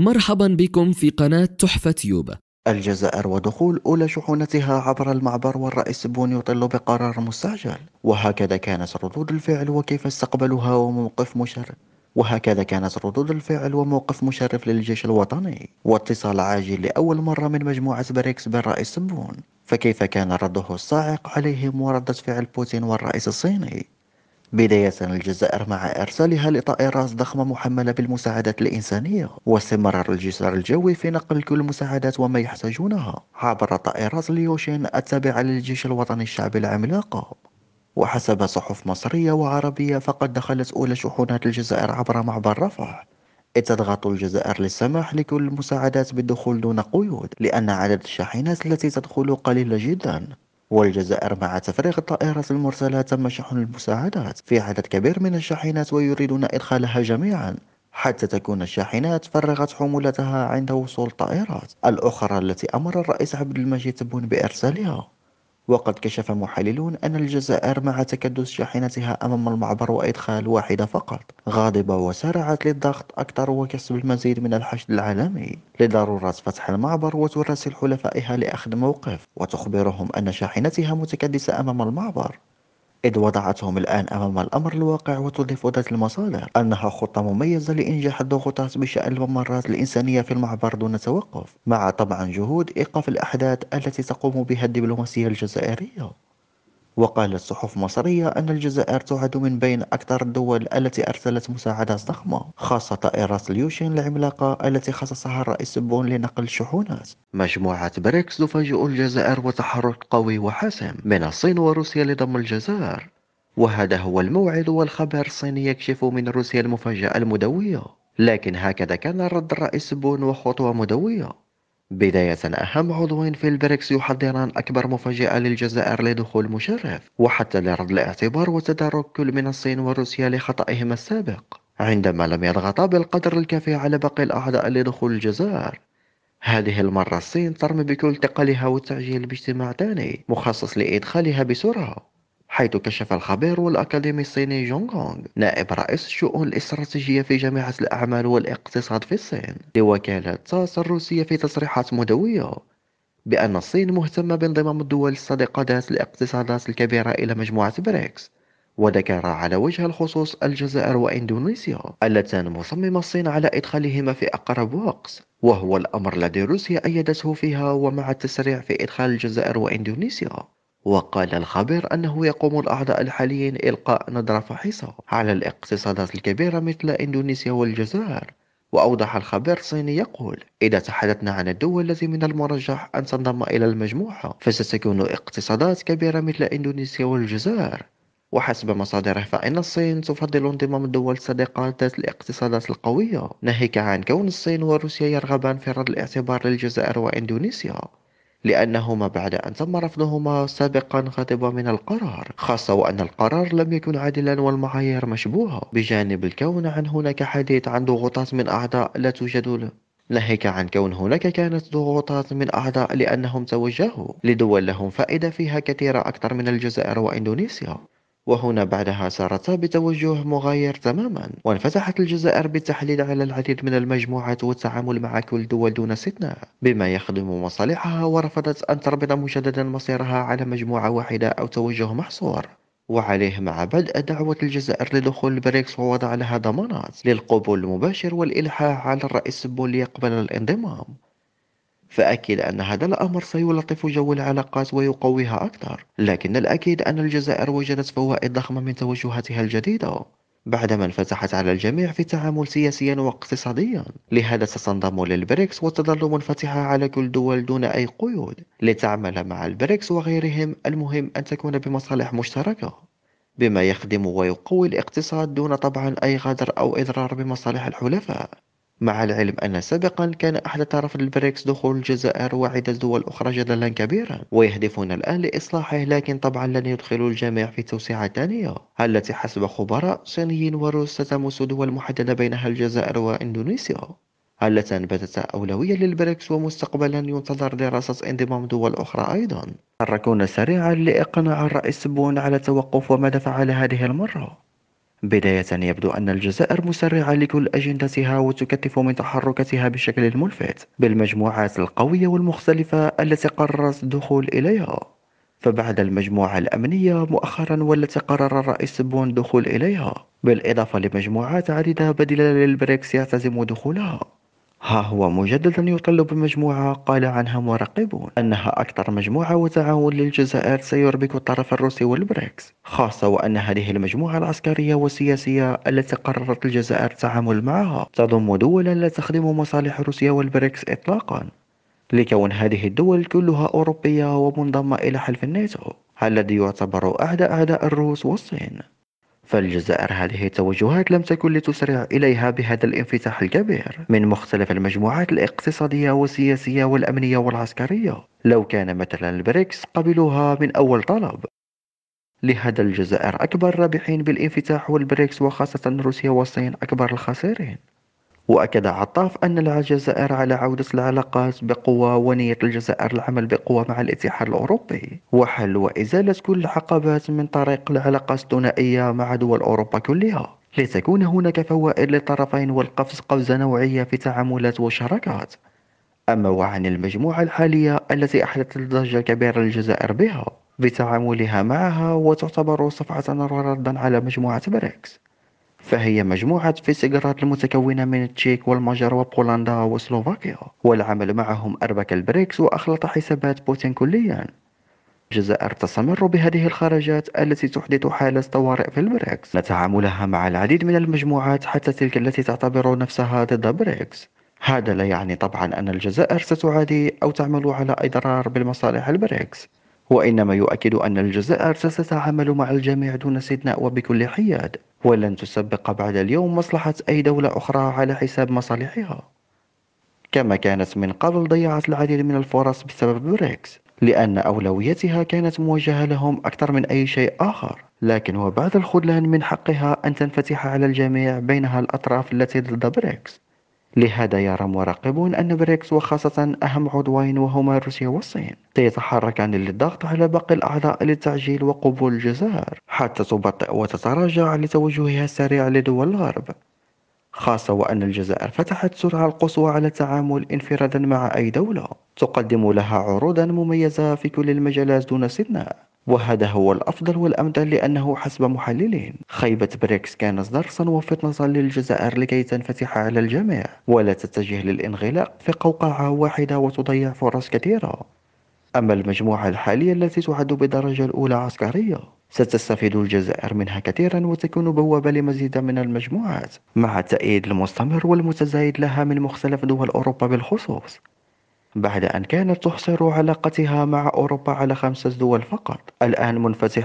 مرحبا بكم في قناة تحفة تيوب الجزائر ودخول أولى شحناتها عبر المعبر والرئيس تبون يطل بقرار مستعجل. وهكذا كانت ردود الفعل وكيف استقبلها وموقف مشرف. وهكذا كانت ردود الفعل وموقف مشرف للجيش الوطني. واتصال عاجل لأول مرة من مجموعة بريكس بالرئيس تبون. فكيف كان رده الصاعق عليهم وردة فعل بوتين والرئيس الصيني؟ بداية الجزائر مع إرسالها لطائرات ضخمة محملة بالمساعدات الإنسانية واستمرار الجسر الجوي في نقل كل المساعدات وما يحتاجونها عبر طائرات اليوشين التابعة للجيش الوطني الشعبي العملاقة وحسب صحف مصرية وعربية فقد دخلت أولى شحونات الجزائر عبر معبر رفح. تضغط الجزائر للسماح لكل المساعدات بالدخول دون قيود لأن عدد الشاحنات التي تدخل قليل جدا. والجزائر مع تفريغ الطائرات المرسلة تم شحن المساعدات في عدد كبير من الشاحنات ويريدون إدخالها جميعا حتى تكون الشاحنات فرغت حمولتها عند وصول الطائرات الأخرى التي أمر الرئيس عبد المجيد تبون بإرسالها وقد كشف محللون أن الجزائر مع تكدس شاحنتها أمام المعبر وإدخال واحدة فقط. غاضبة وسارعت للضغط أكثر وكسب المزيد من الحشد العالمي. لضرورة فتح المعبر وتراسل حلفائها لأخذ موقف وتخبرهم أن شاحنتها متكدسة أمام المعبر. إذ وضعتهم الآن أمام الأمر الواقع وتضيف ذات المصادر أنها خطة مميزة لإنجاح الضغوطات بشأن الممرات الإنسانية في المعبر دون توقف مع طبعا جهود إيقاف الأحداث التي تقوم بها الدبلوماسية الجزائرية. وقالت صحف مصرية أن الجزائر تعد من بين أكثر الدول التي أرسلت مساعدات ضخمة خاصة طائرات اليوشين العملاقة التي خصصها الرئيس تبون لنقل الشحنات. مجموعة بريكس تفاجئ الجزائر وتحرك قوي وحاسم من الصين وروسيا لضم الجزائر. وهذا هو الموعد والخبر الصيني يكشف من روسيا المفاجأة المدوية. لكن هكذا كان رد الرئيس تبون وخطوة مدوية. بداية أهم عضوين في البريكس يحضران أكبر مفاجأة للجزائر لدخول مشرف وحتى لرد الاعتبار وتدارك كل من الصين وروسيا لخطئهما السابق عندما لم يضغطا بالقدر الكافي على باقي الأعضاء لدخول الجزائر. هذه المرة الصين ترمي بكل ثقلها والتعجيل باجتماع ثاني مخصص لإدخالها بسرعة. حيث كشف الخبير والأكاديمي الصيني جونغ غونغ نائب رئيس الشؤون الاستراتيجية في جامعة الأعمال والاقتصاد في الصين لوكالة تاس الروسية في تصريحات مدوية بأن الصين مهتمة بانضمام الدول الصديقة ذات الاقتصادات الكبيرة إلى مجموعة بريكس وذكر على وجه الخصوص الجزائر وإندونيسيا اللتان مصممة الصين على إدخالهما في أقرب وقت وهو الأمر الذي روسيا أيدته فيها ومع التسريع في إدخال الجزائر وإندونيسيا. وقال الخبير أنه يقوم الأعضاء الحاليين إلقاء نظرة فحيصة على الاقتصادات الكبيرة مثل إندونيسيا والجزائر. وأوضح الخبير الصيني يقول إذا تحدثنا عن الدول التي من المرجح أن تنضم إلى المجموعة فستكون اقتصادات كبيرة مثل إندونيسيا والجزائر. وحسب مصادره فإن الصين تفضل انضمام الدول الصديقة ذات الاقتصادات القوية. ناهيك عن كون الصين وروسيا يرغبان في رد الاعتبار للجزائر وإندونيسيا. لأنهما بعد أن تم رفضهما سابقا غضب من القرار خاصة وأن القرار لم يكن عادلا والمعايير مشبوهة. بجانب الكون عن هناك حديث عن ضغوطات من أعضاء لا توجد ناهيك عن كون هناك كانت ضغوطات من أعضاء لأنهم توجهوا لدول لهم فائدة فيها كثيرة أكثر من الجزائر وإندونيسيا. وهنا بعدها سارتا بتوجه مغاير تماما وانفتحت الجزائر بالتحليل على العديد من المجموعات والتعامل مع كل دول دون استثناء بما يخدم مصالحها ورفضت أن تربط مجددا مصيرها على مجموعة واحدة أو توجه محصور. وعليه مع بدء دعوة الجزائر لدخول البريكس ووضع لها ضمانات للقبول المباشر والإلحاح على الرئيس تبون ليقبل الانضمام. فأكيد أن هذا الأمر سيلطف جو العلاقات ويقويها أكثر. لكن الأكيد أن الجزائر وجدت فوائد ضخمة من توجهاتها الجديدة بعدما انفتحت على الجميع في التعامل سياسيا واقتصاديا. لهذا ستنضم للبريكس وتظل منفتحة على كل دول دون أي قيود لتعمل مع البريكس وغيرهم المهم أن تكون بمصالح مشتركة بما يخدم ويقوي الاقتصاد دون طبعا أي غدر أو إضرار بمصالح الحلفاء. مع العلم أن سابقا كان أحدث رفض البريكس دخول الجزائر وعدة دول أخرى جدلا كبيرا ويهدفون الآن لإصلاحه لكن طبعا لن يدخلوا الجميع في توسعة ثانية التي حسب خبراء صينيين وروس ستمس دول محددة بينها الجزائر وإندونيسيا. اللتان باتتا أولوية للبريكس ومستقبلا ينتظر دراسة انضمام دول أخرى أيضا. يتحركون سريعا لإقناع الرئيس تبون على التوقف وماذا فعل هذه المرة. بداية يبدو أن الجزائر مسرعة لكل أجندتها وتكثف من تحركاتها بشكل ملفت بالمجموعات القوية والمختلفة التي قررت الدخول إليها. فبعد المجموعة الأمنية مؤخرا والتي قرر الرئيس تبون الدخول إليها بالإضافة لمجموعات عديدة بديلة للبريكس يعتزم دخولها. ها هو مجددا يطل بمجموعة قال عنها مراقبون أنها أكثر مجموعة وتعاون للجزائر سيربك الطرف الروسي والبريكس خاصة وأن هذه المجموعة العسكرية والسياسية التي قررت الجزائر التعامل معها تضم دولا لا تخدم مصالح روسيا والبريكس إطلاقا لكون هذه الدول كلها أوروبية ومنضمة إلى حلف الناتو الذي يعتبر أحد أعداء الروس والصين. فالجزائر هذه التوجهات لم تكن لتسرع إليها بهذا الانفتاح الكبير من مختلف المجموعات الاقتصادية والسياسية والأمنية والعسكرية. لو كان مثلا البريكس قبلوها من أول طلب. لهذا الجزائر أكبر رابحين بالانفتاح والبريكس وخاصة روسيا والصين أكبر الخاسرين. وأكد عطاف أن الجزائر على عودة العلاقات بقوة ونية الجزائر العمل بقوة مع الاتحاد الأوروبي وحل وإزالة كل العقبات من طريق العلاقات الثنائية مع دول أوروبا كلها. لتكون هناك فوائد للطرفين والقفز قفزة نوعية في التعاملات والشراكات أما وعن المجموعة الحالية التي أحدثت ضجة كبيرة للجزائر بها بتعاملها معها وتعتبر صفعة وردا على مجموعة بريكس. فهي مجموعة فيسيغراد المتكونة من التشيك والمجر وبولندا وسلوفاكيا والعمل معهم أربك البريكس وأخلط حسابات بوتين كليا. الجزائر تستمر بهذه الخرجات التي تحدث حالة طوارئ في البريكس. لتعاملها مع العديد من المجموعات حتى تلك التي تعتبر نفسها ضد بريكس. هذا لا يعني طبعا أن الجزائر ستعادي أو تعمل على إضرار بالمصالح البريكس. وإنما يؤكد أن الجزائر ستتعامل مع الجميع دون استثناء وبكل حياد. ولن تسبق بعد اليوم مصلحة أي دولة أخرى على حساب مصالحها. كما كانت من قبل ضيعت العديد من الفرص بسبب بريكس لأن أولويتها كانت موجهة لهم أكثر من أي شيء آخر. لكن وبعد الخذلان من حقها أن تنفتح على الجميع بينها الأطراف التي ضد بريكس. لهذا يرى مراقبون أن بريكس وخاصة أهم عضوين وهما روسيا والصين سيتحركان للضغط على باقي الأعضاء للتعجيل وقبول الجزائر حتى تبطئ وتتراجع لتوجهها السريع لدول الغرب. خاصة وأن الجزائر فتحت السرعة القصوى على التعامل انفرادا مع أي دولة تقدم لها عروضا مميزة في كل المجالات دون استثناء وهذا هو الأفضل والأمثل لأنه حسب محللين. خيبة بريكس كانت درسا وفتنة للجزائر لكي تنفتح على الجميع. ولا تتجه للانغلاق في قوقعة واحدة وتضيع فرص كثيرة. أما المجموعة الحالية التي تعد بالدرجة الأولى عسكرية ستستفيد الجزائر منها كثيرا وتكون بوابة لمزيد من المجموعات مع التأييد المستمر والمتزايد لها من مختلف دول أوروبا بالخصوص بعد أن كانت تحصر علاقتها مع أوروبا على خمسة دول فقط الآن منفتح